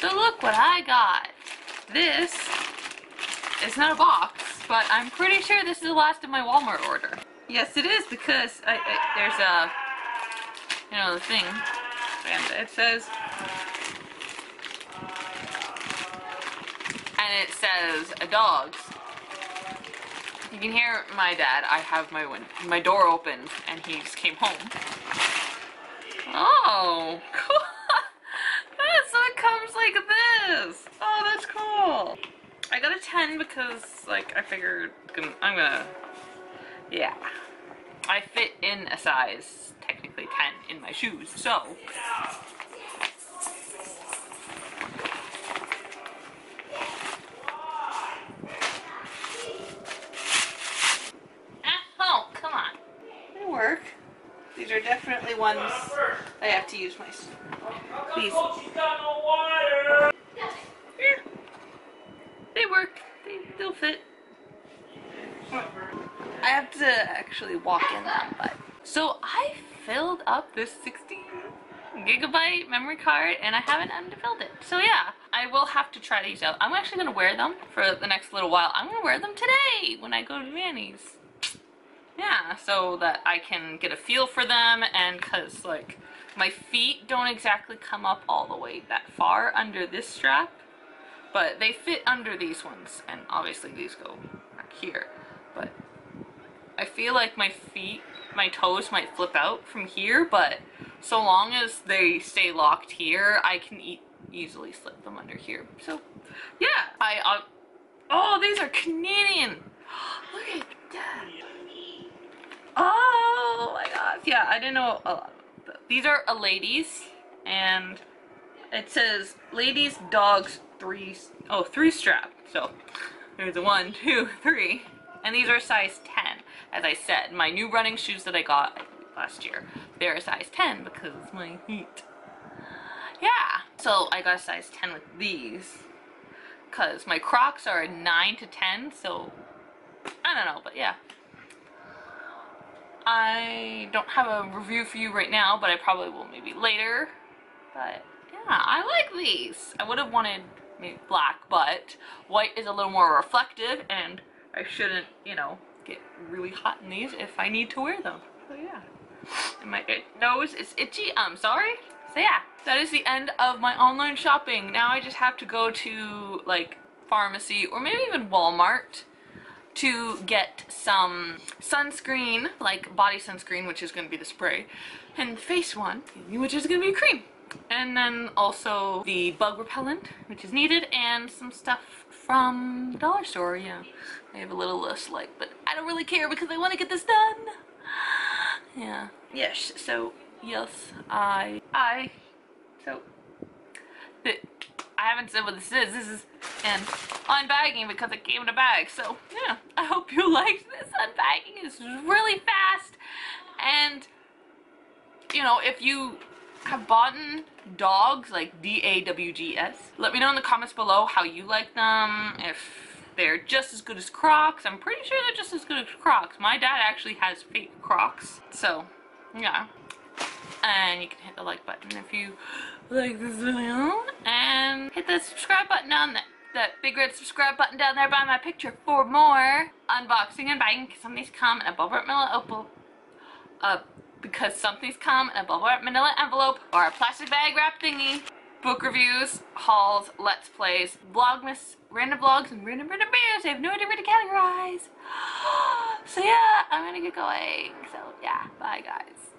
So look what I got. This is not a box, but I'm pretty sure this is the last of my Walmart order. Yes, it is because I, I, there's a, you know, the thing, and it says, and it says a Dawgs. You can hear my dad. I have my win my door open, and he just came home. Oh, cool. Comes like this. Oh, that's cool. I got a 10 because, like, I figured I'm gonna, yeah. I fit in a size, technically 10, in my shoes, so. Oh, come on. It'll work. These are definitely ones I have to use my, these. Yeah. They work. They, they'll fit. I have to actually walk in them, but. So I filled up this 16 gigabyte memory card and I haven't unfilled it. So yeah, I will have to try these out. I'm actually gonna wear them for the next little while. I'm gonna wear them today when I go to Manny's. Yeah, so that I can get a feel for them and cause like my feet don't exactly come up all the way that far under this strap, but they fit under these ones and obviously these go back here. But I feel like my feet, my toes might flip out from here, but so long as they stay locked here, I can e easily slip them under here. So yeah, I, uh, oh, these are Canadian. Look at that. Oh my gosh. Yeah, I didn't know lot. These are a ladies and it says ladies, Dawgs, three, oh, three strap. So there's a one, two, three. And these are size 10. As I said, my new running shoes that I got last year, they're a size 10 because of my feet. Yeah, so I got a size 10 with these because my Crocs are a 9 to 10, so I don't know, but yeah. I don't have a review for you right now, but I probably will maybe later. But yeah, I like these. I would have wanted maybe black, but white is a little more reflective and I shouldn't, you know, get really hot in these if I need to wear them. So yeah. And my nose is itchy. I'm sorry. So yeah, that is the end of my online shopping. Now I just have to go to like pharmacy or maybe even Walmart to get some sunscreen, like body sunscreen, which is going to be the spray, and face one, which is going to be a cream. And then also the bug repellent, which is needed, and some stuff from dollar store, yeah. I have a little list, like, but I don't really care because I want to get this done. Yeah. Yes, so, yes, I, I, so, I haven't said what this is. This is an unbagging because it came in a bag. So, yeah, I hope you liked this unbagging. It's really fast. And, you know, if you have bought Dawgs, like D-A-W-G-S, let me know in the comments below how you like them. If they're just as good as Crocs. I'm pretty sure they're just as good as Crocs. My dad actually has fake Crocs. So, yeah. And you can hit the like button if you like this video. And hit the subscribe button on that that big red subscribe button down there by my picture for more unboxing and buying because something's come in a bubble wrap manila envelope uh because something's come in a bubble wrap manila envelope or a plastic bag wrap thingy. Book reviews hauls let's plays vlogmas random vlogs and random random videos. I have no idea where to categorize. So yeah i'm gonna get going. So yeah bye guys